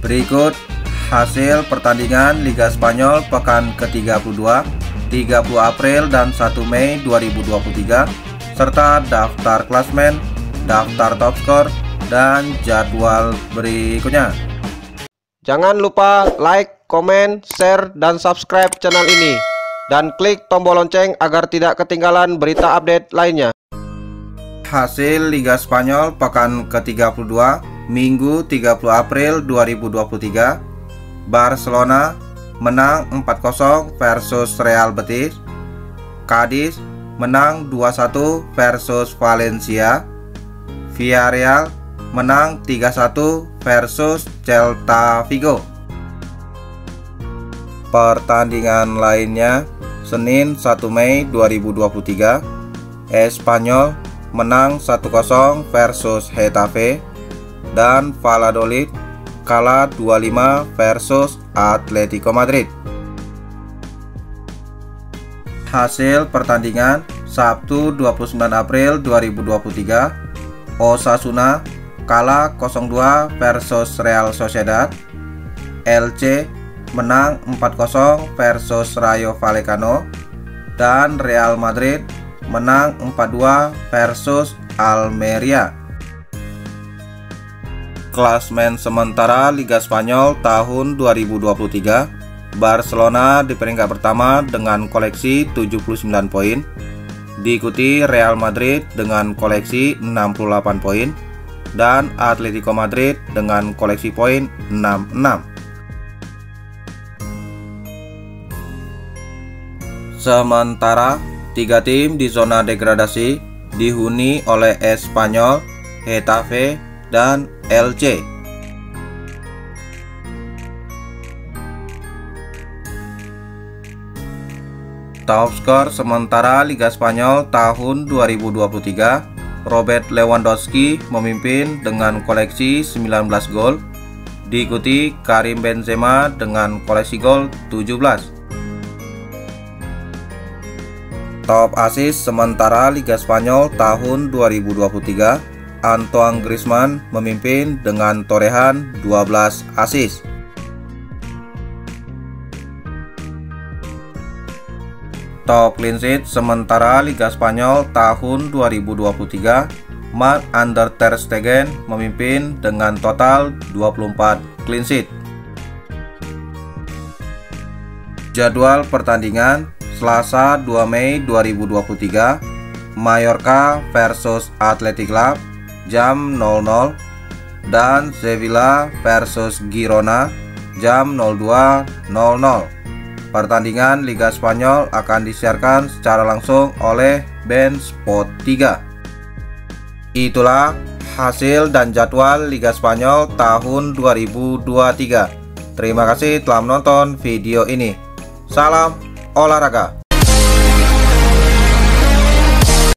Berikut hasil pertandingan Liga Spanyol pekan ke-32 30 April dan 1 Mei 2023 serta daftar klasmen, daftar top skor, dan jadwal berikutnya. Jangan lupa like, komen, share, dan subscribe channel ini. Dan klik tombol lonceng agar tidak ketinggalan berita update lainnya. Hasil Liga Spanyol pekan ke-32 Minggu 30 April 2023 Barcelona menang 4-0 versus Real Betis. Cadiz menang 2-1 versus Valencia. Villarreal menang 3-1 versus Celta Vigo. Pertandingan lainnya Senin 1 Mei 2023 Espanyol menang 1-0 versus Hetafe dan Valladolid kalah 25 versus Atletico Madrid. Hasil pertandingan Sabtu 29 April 2023 Osasuna kalah 0-2 versus Real Sociedad LC menang 4-0 versus Rayo Vallecano dan Real Madrid menang 4-2 versus Almeria Klasmen sementara Liga Spanyol tahun 2023 Barcelona di peringkat pertama dengan koleksi 79 poin. Diikuti Real Madrid dengan koleksi 68 poin. Dan Atletico Madrid dengan koleksi poin 66 Sementara tiga tim di zona degradasi dihuni oleh Espanyol, Getafe, dan LC. Top skor sementara Liga Spanyol tahun 2023 Robert Lewandowski memimpin dengan koleksi 19 gol Diikuti Karim Benzema dengan koleksi gol 17 Top assist sementara Liga Spanyol tahun 2023 Antoine Griezmann memimpin dengan torehan 12 assist. Top clean sheet sementara Liga Spanyol tahun 2023 Mark Ander Ter Stegen memimpin dengan total 24 clean sheet. Jadwal pertandingan Selasa 2 Mei 2023 Mallorca versus Athletic Club jam 00 dan Sevilla versus Girona jam 02.00. Pertandingan Liga Spanyol akan disiarkan secara langsung oleh Ben Sport 3. Itulah hasil dan jadwal Liga Spanyol tahun 2023. Terima kasih telah menonton video ini. Salam olahraga.